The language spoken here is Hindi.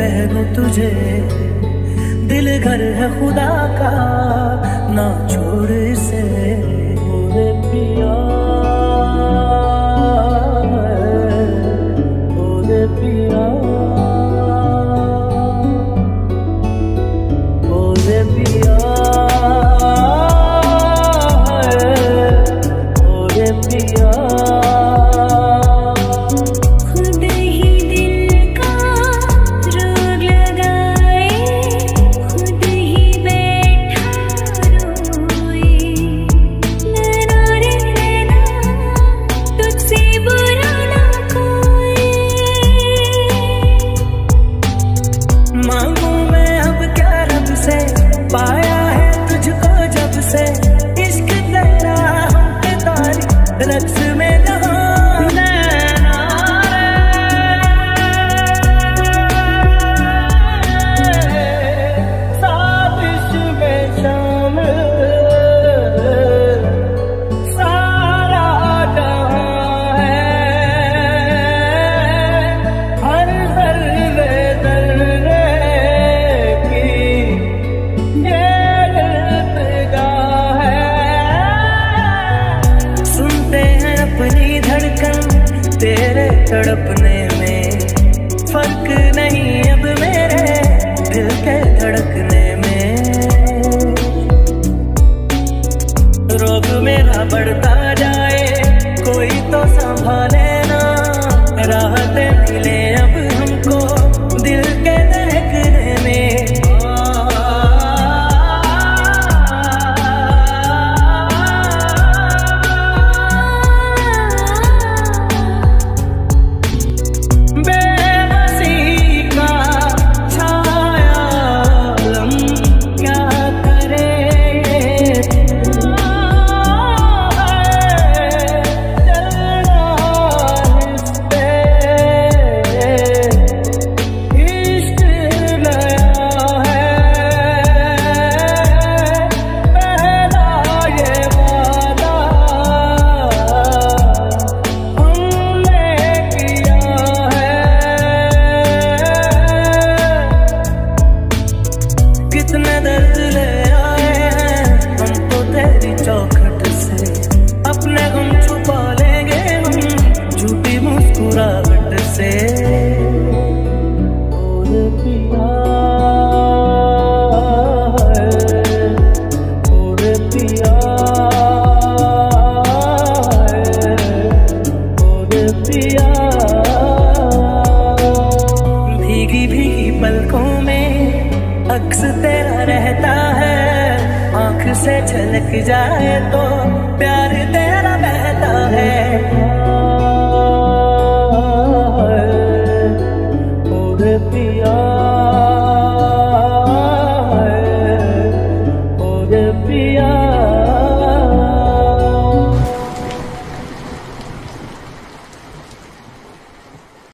पहनू तुझे। दिल घर है खुदा का ना छोड़ से मोरे पिया मोरे पिया। तेरे तड़पने में फ़र्क नहीं अब मेरे दिल के धड़कने में। रोग मेरा बढ़ता जाए, कोई तो संभाले ना राहत मिले। दर्द ले आए हैं। हम तो तेरी चौखट से अपने गम छुपा लेंगे हम, झूठी मुस्कुराहट से। भीगी भीगी पलकों अक्स तेरा रहता है। आँख से झलक जाए तो प्यार तेरा बहता है। और